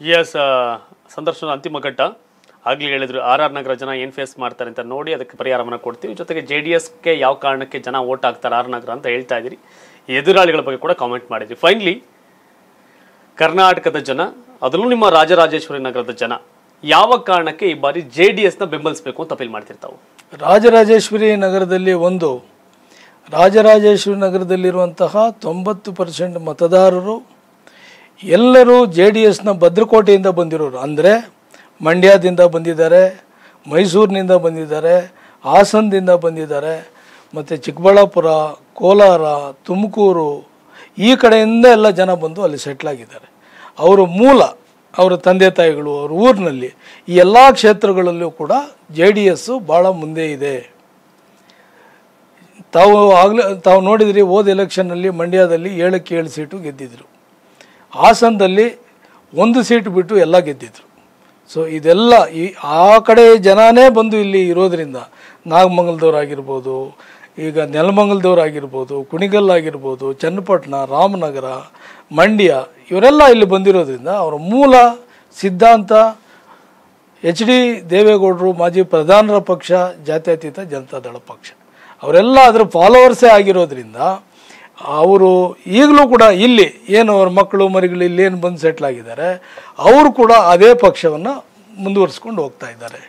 S ಸಂದರ್ಶನ ಅಂತಿಮ ಘಟ್ಟ. ಆಗ್ಲೇ ಹೇಳಿದ್ರು, ಆರ್ ಆರ್ ನಗರ ಜನ ಏನ್ ಫೇಸ್ ಮಾಡ್ತಾರೆ ಅಂತ ನೋಡಿ ಅದಕ್ಕೆ ಪರಿಹಾರವನ್ನು ಕೊಡ್ತೀವಿ. ಜೊತೆಗೆ ಜೆ ಡಿ ಎಸ್ಗೆ ಯಾವ ಕಾರಣಕ್ಕೆ ಜನ ಓಟ್ ಹಾಕ್ತಾರೆ ಆರ್ ನಗರ ಅಂತ ಹೇಳ್ತಾ ಇದ್ದೀರಿ. ಎದುರಾಳಿಗಳ ಬಗ್ಗೆ ಕೂಡ ಕಾಮೆಂಟ್ ಮಾಡಿದ್ರಿ ಫೈನಲಿ ಕರ್ನಾಟಕದ ಜನ, ಅದರಲ್ಲೂ ನಿಮ್ಮ ರಾಜರಾಜೇಶ್ವರಿ ನಗರದ ಜನ, ಯಾವ ಕಾರಣಕ್ಕೆ ಈ ಬಾರಿ ಜೆ ಡಿ ಎಸ್ನ ಬೆಂಬಲಿಸಬೇಕು ಅಂತ ಅಪೀಲ್ ಮಾಡ್ತಿರ್ತಾವೆ? ರಾಜರಾಜೇಶ್ವರಿ ನಗರದಲ್ಲಿ ಒಂದು, ರಾಜರಾಜೇಶ್ವರಿ ನಗರದಲ್ಲಿರುವಂತಹ ತೊಂಬತ್ತು ಪರ್ಸೆಂಟ್ ಮತದಾರರು ಎಲ್ಲರೂ ಜೆ ಡಿ ಎಸ್ನ ಭದ್ರಕೋಟೆಯಿಂದ ಬಂದಿರೋರು. ಅಂದರೆ ಮಂಡ್ಯದಿಂದ ಬಂದಿದ್ದಾರೆ, ಮೈಸೂರಿನಿಂದ ಬಂದಿದ್ದಾರೆ, ಹಾಸನದಿಂದ ಬಂದಿದ್ದಾರೆ, ಮತ್ತು ಚಿಕ್ಕಬಳ್ಳಾಪುರ, ಕೋಲಾರ, ತುಮಕೂರು, ಈ ಕಡೆಯಿಂದ ಎಲ್ಲ ಜನ ಬಂದು ಅಲ್ಲಿ ಸೆಟ್ಲಾಗಿದ್ದಾರೆ ಅವರ ಮೂಲ, ಅವರ ತಂದೆ ತಾಯಿಗಳು, ಅವ್ರ ಊರಿನಲ್ಲಿ, ಈ ಎಲ್ಲ ಕ್ಷೇತ್ರಗಳಲ್ಲೂ ಕೂಡ ಜೆ ಡಿ ಎಸ್ಸು ಭಾಳ ಮುಂದೆ ಇದೆ. ತಾವು ಆಗಲೇ, ತಾವು ನೋಡಿದ್ರಿ, ಹೋದ ಎಲೆಕ್ಷನ್ನಲ್ಲಿ ಮಂಡ್ಯದಲ್ಲಿ ಏಳಕ್ಕೆ ಏಳು ಸೀಟು ಗೆದ್ದಿದ್ರು. ಹಾಸನದಲ್ಲಿ ಒಂದು ಸೀಟ್ ಬಿಟ್ಟು ಎಲ್ಲ ಗೆದ್ದಿದ್ರು. ಸೊ ಇದೆಲ್ಲ ಈ, ಆ ಕಡೆ ಜನನೇ ಬಂದು ಇಲ್ಲಿ ಇರೋದರಿಂದ ನಾಗಮಂಗಲದವರಾಗಿರ್ಬೋದು ಈಗ ನೆಲಮಂಗಲದವರಾಗಿರ್ಬೋದು ಕುಣಿಗಲ್ ಆಗಿರ್ಬೋದು, ಚನ್ನಪಟ್ಟಣ, ರಾಮನಗರ, ಮಂಡ್ಯ, ಇವರೆಲ್ಲ ಇಲ್ಲಿ ಬಂದಿರೋದ್ರಿಂದ ಅವರ ಮೂಲ ಸಿದ್ಧಾಂತ ಎಚ್ ಡಿ ದೇವೇಗೌಡರು, ಮಾಜಿ ಪ್ರಧಾನರ ಪಕ್ಷ, ಜಾತ್ಯತೀತ ಜನತಾದಳ ಪಕ್ಷ. ಅವರೆಲ್ಲ ಅದರ ಫಾಲೋವರ್ಸೇ ಆಗಿರೋದ್ರಿಂದ ಅವರು ಈಗಲೂ ಕೂಡ ಇಲ್ಲಿ ಏನು ಅವ್ರ ಮಕ್ಕಳು, ಮರಿಗಳು ಇಲ್ಲಿ ಏನು ಬಂದು ಸೆಟ್ಲ್ ಆಗಿದ್ದಾರೆ, ಅವರು ಕೂಡ ಅದೇ ಪಕ್ಷವನ್ನು ಮುಂದುವರಿಸ್ಕೊಂಡು ಹೋಗ್ತಾ ಇದ್ದಾರೆ.